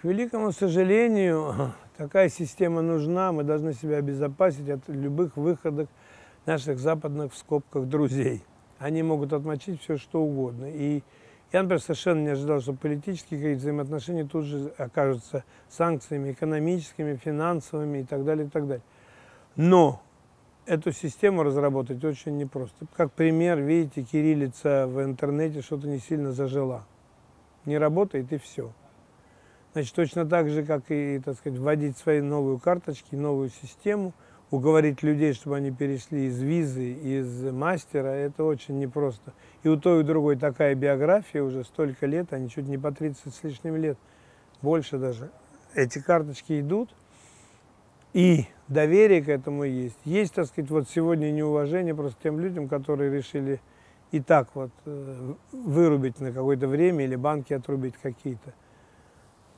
К великому сожалению, такая система нужна. Мы должны себя обезопасить от любых выходок наших западных в скобках друзей. Они могут отмочить все, что угодно. И я, например, совершенно не ожидал, что политические взаимоотношения тут же окажутся санкциями экономическими, финансовыми и так далее, и так далее. Но эту систему разработать очень непросто. Как пример, видите, кириллица в интернете что-то не сильно зажила. Не работает и все. Значит, точно так же, как и, так сказать, вводить свои новые карточки, новую систему, уговорить людей, чтобы они перешли из визы, из мастера, это очень непросто. И у той, и у другой такая биография уже столько лет, они чуть не по 30 с лишним лет, больше даже. Эти карточки идут, и доверие к этому есть. Есть, так сказать, вот сегодня неуважение просто тем людям, которые решили и так вот э, вырубить на какое-то время или банки отрубить какие-то.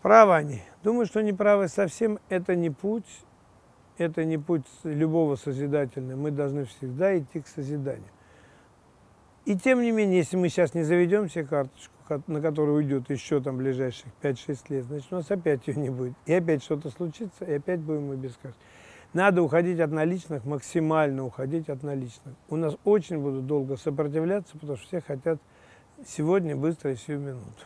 Правы они. Думаю, что не правы совсем. Это не путь, это не путь любого созидательного. Мы должны всегда идти к созиданию. И тем не менее, если мы сейчас не заведем себе карточку, на которую уйдет еще там ближайших 5-6 лет, значит, у нас опять ее не будет. И опять что-то случится, и опять будем мы без карточки. Надо уходить от наличных, максимально уходить от наличных. У нас очень будут долго сопротивляться, потому что все хотят сегодня, быстро и сию минуту.